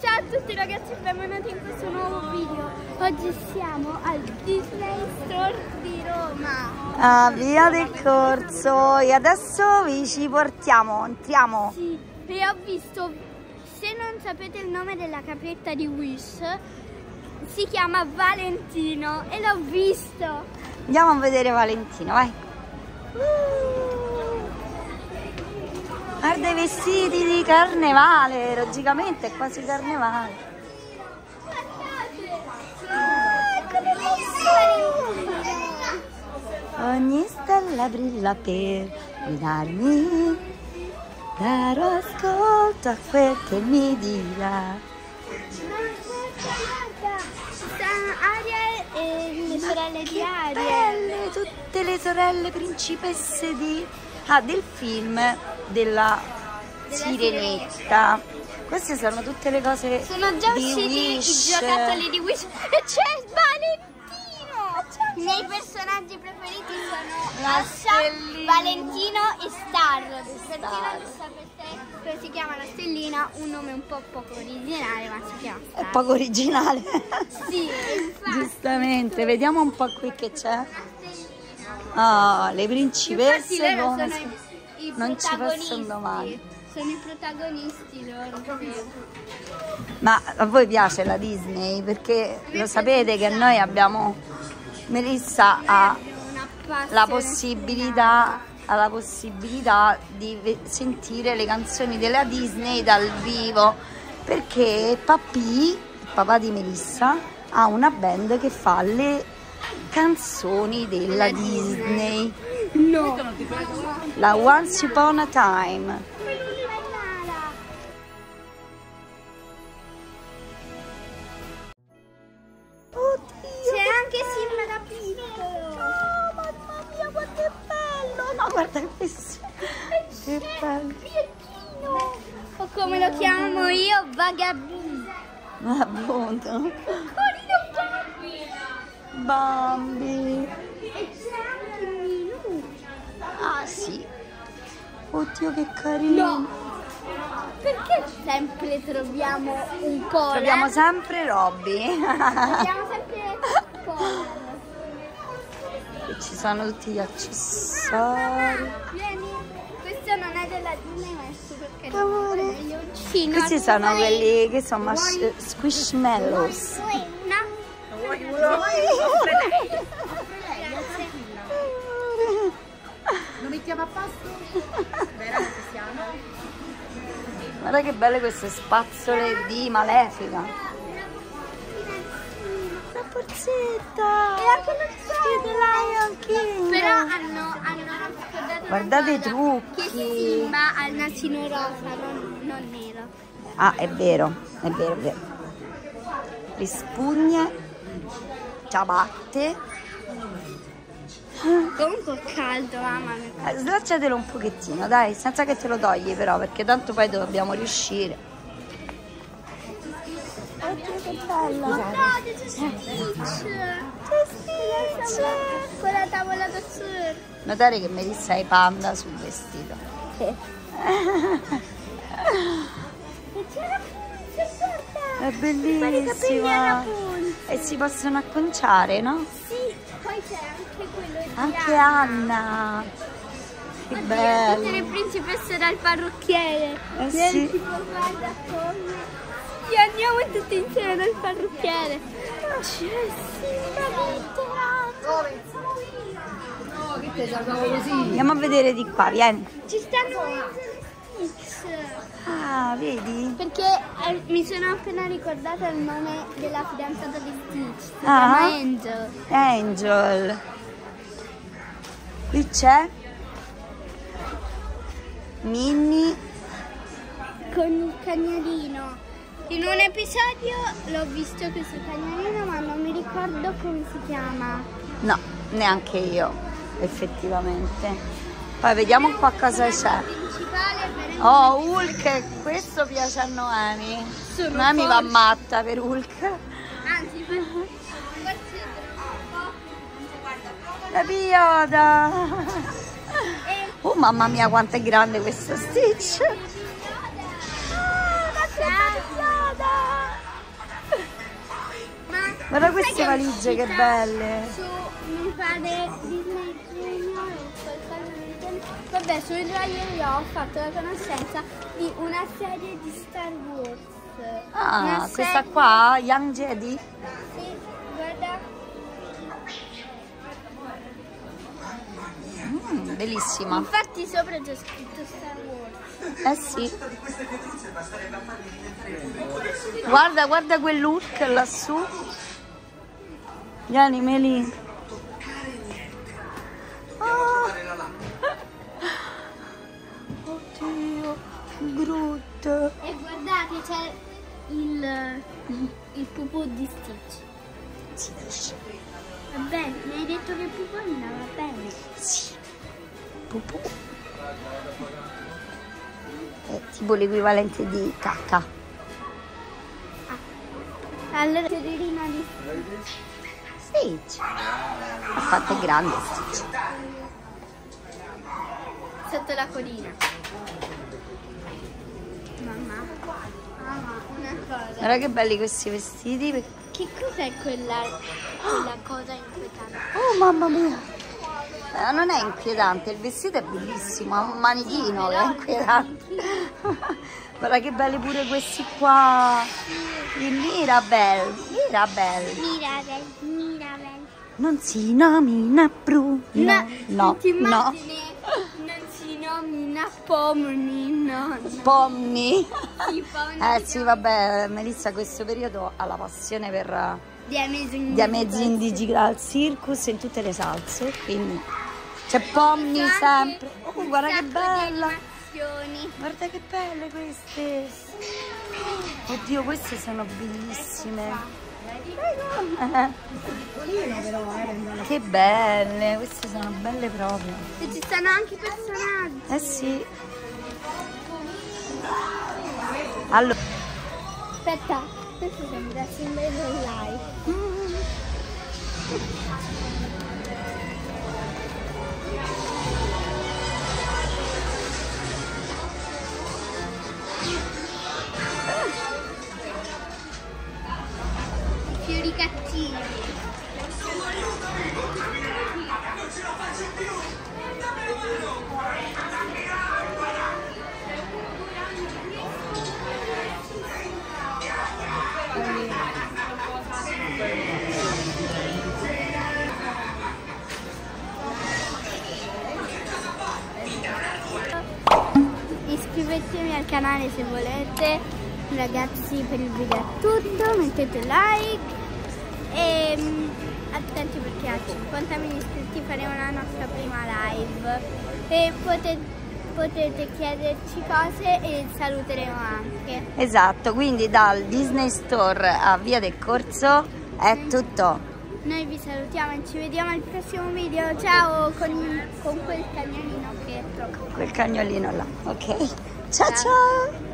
Ciao a tutti ragazzi, benvenuti in questo nuovo video. Oggi siamo al Disney Store di Roma. Ah, via del corso e adesso vi ci portiamo, entriamo. Sì, e ho visto, se non sapete il nome della caprietta di Wish, si chiama Valentino e l'ho visto. Andiamo a vedere Valentino, vai. Guarda i vestiti di carnevale, logicamente è quasi carnevale. Ogni stella brilla per guidarmi, darò ascolto a quel che mi dirà. Ariel e le sorelle di Ariel. Belle, tutte le sorelle principesse di... Ah, del film della Sirenetta. Queste sono tutte le cose Sono già di usciti Wish. i giocattoli di Wish e c'è Valentino! I miei personaggi preferiti sono La Asha, stellina. Valentino e Star. Star. si chiama la stellina, un nome un po' poco originale, ma si chiama È Star. poco originale. Sì, infatti. Giustamente, vediamo un po' qui che c'è. La stellina. Ah, le Infatti principesse loro come sono i, non ci possono domani. Sono i protagonisti loro. Ma a voi piace la Disney? Perché lo sapete che noi abbiamo Melissa ha la possibilità la possibilità di sentire le canzoni della Disney dal vivo perché Papì, il papà di Melissa, ha una band che fa le canzoni Della Disney. No. La Once Upon a Time. Oddio, C'è anche Simba da piccolo. Oh, mamma mia, quanto è bello! No, guarda questo. Che bello. Pietrino. O come lo chiamo io, Vagabond. Appunto. Corino Bambi. E c'è anche Minù. Ah sì. Oddio che carino. No. Perché sempre troviamo un po'? Troviamo sempre Robby. Troviamo sempre un po'. e ci sono tutti gli accessori. Vieni. Questo non è della Disney, ma è super carino. Amore. Questi No, sono vuoi- quelli che sono squishmallows. vuoi una? Lo mettiamo a posto? Veramente siamo? Guarda che belle queste spazzole di Malefica. La borsetta. E anche lo Sì, The Lion King. Però hanno, hanno scordato Guardate i trucchi. Che Simba ha il nasino rosa, non, non nero. Ah, è vero, è vero, è vero. Le spugne, ciabatte. Comunque è caldo, mamma mia. Eh, Slacciatelo un pochettino, dai, senza che te lo togli però, perché tanto poi dobbiamo riuscire. Oddio che bello! Guardate, c'è Stitch! C'è Stitch! Quella tavola da surf. Notare che Melissa i panda sul vestito. La guarda! È Punz. E si possono acconciare, no? Sì, poi c'è anche quello di Anche Anna. Anna! Che Oddio, Tutte le bello! principesse dal parrucchiere. Eh Vieni, sì. tipo, guarda come. Sì, andiamo tutti insieme dal parrucchiere. C'è Simba No, che te così? Andiamo a vedere di qua, vieni. Ci stanno Stitch. Ah, vedi? Perché eh, mi sono appena ricordata il nome della fidanzata di Stitch. Ah. Angel. Angel. Qui c'è Minnie. Con il cagnolino. In un episodio l'ho visto questo cagnolino, ma non mi ricordo come si chiama. No, neanche io, effettivamente. Poi vediamo qua cosa c'è. Oh, Hulk, questo piace a Noemi. Sono Noemi va matta per Hulk. Anzi, per- forse La pioda. Oh mamma mia quanto è grande questo Stitch. Ah. Guarda queste valigie che belle. Su, mi pare Vabbè, sul Royal io ho fatto la conoscenza di una serie di Star Wars. Ah, Una questa serie- qua, Young Jedi? Sì, guarda. Mm, bellissima. Infatti sopra c'è scritto Star Wars. Eh sì. Guarda, guarda quel look lassù. Meli. Ah. Groot. E guardate, c'è il, il pupù di Stitch. Va bene, mi hai detto che pupolina va bene. Sì. Pupù. È tipo l'equivalente di cacca. Allora, Teorina di Stitch. Infatti è grande Stitch. sotto la colina. Mamma, mamma, una cosa. Guarda che belli questi vestiti. Che cos'è quella, quella cosa inquietante? Oh mamma mia! Eh, non è inquietante, il vestito è bellissimo, ha un manichino che è inquietante. Guarda che belli pure questi qua. Il Mirabel, Mirabel. Mirabel, Mirabel. Non si nomina Bruno. No, no, ti no. Nomina Pomni, no. Pommi. Si Pomni. Eh sì, vabbè, Melissa questo periodo ha la passione per Di Amazing gli Amazing Digital Circus in tutte le salse, quindi c'è Anche sempre. Oh, guarda che di bella! Guarda che belle queste! Oddio, queste sono bellissime! Eh, che belle! Queste sono belle proprio! E ci stanno anche i personaggi. Eh sì! Allora, Aspetta, questo sembra Cinderella Live. Fiori Iscrivetevi al canale se volete. Ragazzi per il video è tutto, mettete like e mm, attenti perché a 50.000 iscritti faremo la nostra prima live e potete, potete chiederci cose e saluteremo anche. esatto, quindi dal Disney Store a Via del Corso è tutto. Noi vi salutiamo e ci vediamo al prossimo video. Ciao con, con quel cagnolino che è troppo. Quel cagnolino là, ok? Ciao Ciao. ciao!